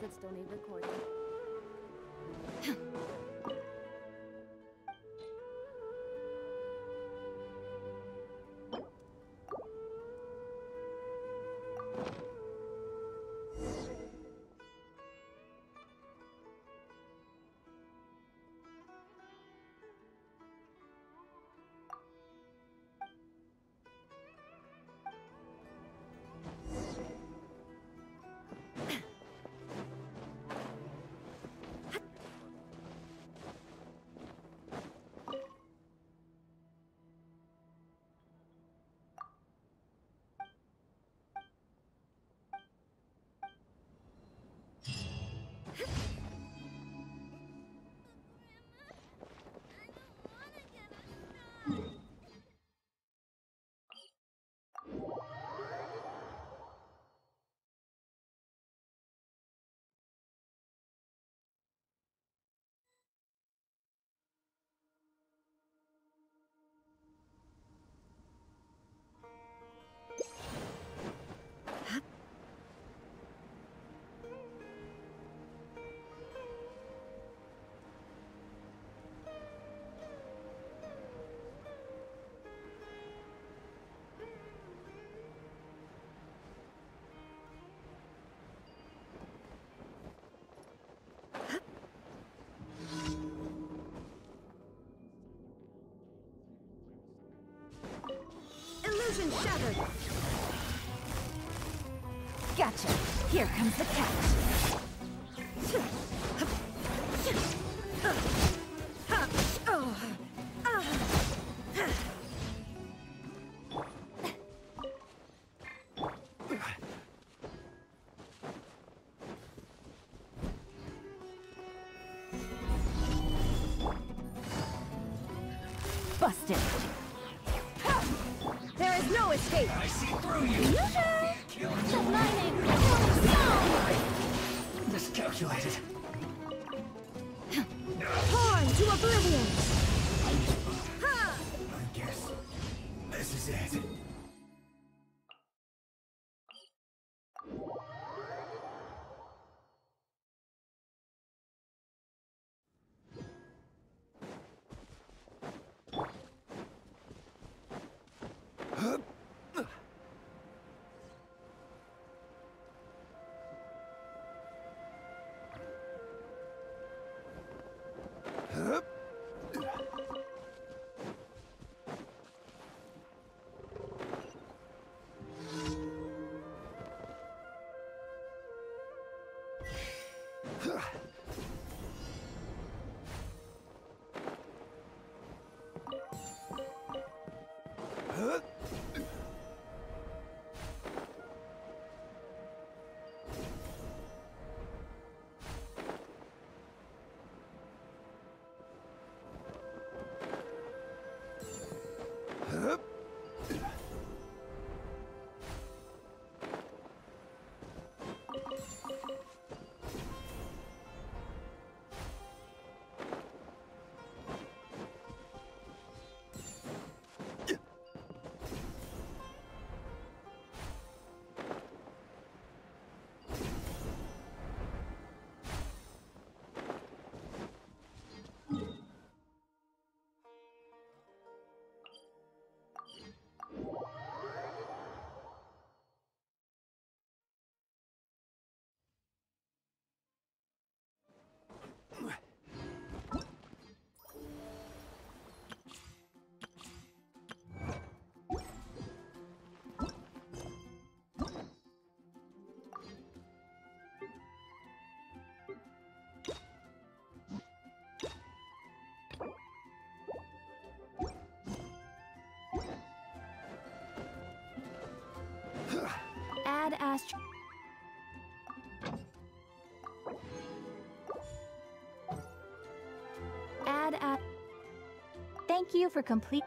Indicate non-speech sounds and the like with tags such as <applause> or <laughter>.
that still need recording. <laughs> Illusion shattered! Gotcha. Here comes the catch. Escape! I see through you. The lightning! Holy song! Miscalculated. Torn to oblivion! I guess this is it. <sighs> Add fast. Add up. Thank you for complete.